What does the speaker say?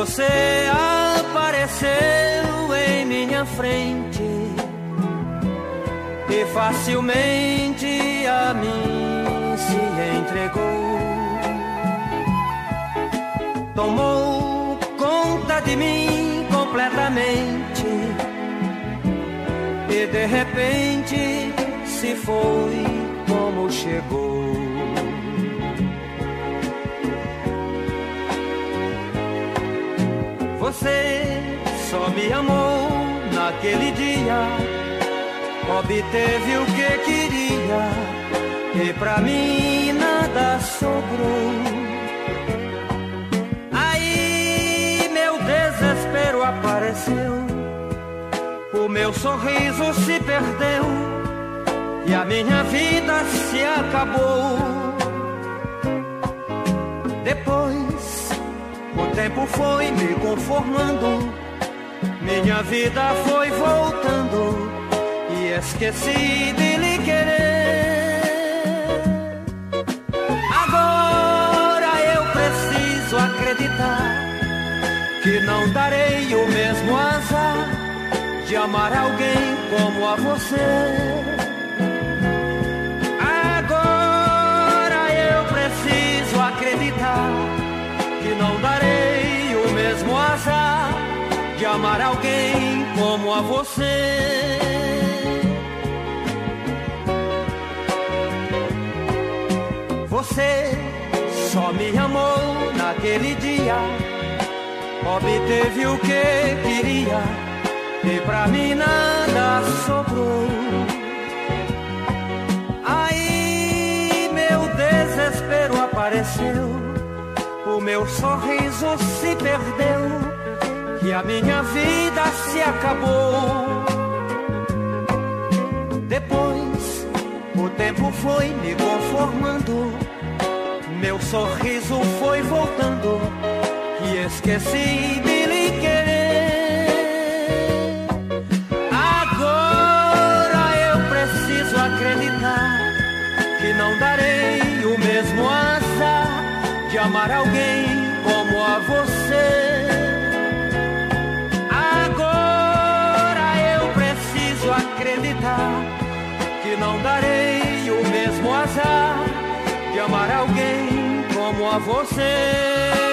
Você apareceu em minha frente e facilmente a mim se entregou. Tomou conta de mim completamente e de repente se foi como chegou. Você só me amou naquele dia, obteve o que queria e pra mim nada sobrou. Aí meu desespero apareceu, o meu sorriso se perdeu e a minha vida se acabou. Tempo foi me conformando, minha vida foi voltando e esqueci de lhe querer. Agora eu preciso acreditar que não darei o mesmo azar de amar alguém como a você. Mesmo azar de amar alguém como a você. Você só me amou naquele dia, obteve o que queria e pra mim nada sobrou. Aí meu desespero apareceu meu sorriso se perdeu e a minha vida se acabou. Depois o tempo foi me conformando, meu sorriso foi voltando e esqueci de lhe querer. Agora eu preciso acreditar que não darei amar alguém como a você. Agora eu preciso acreditar que não darei o mesmo azar de amar alguém como a você.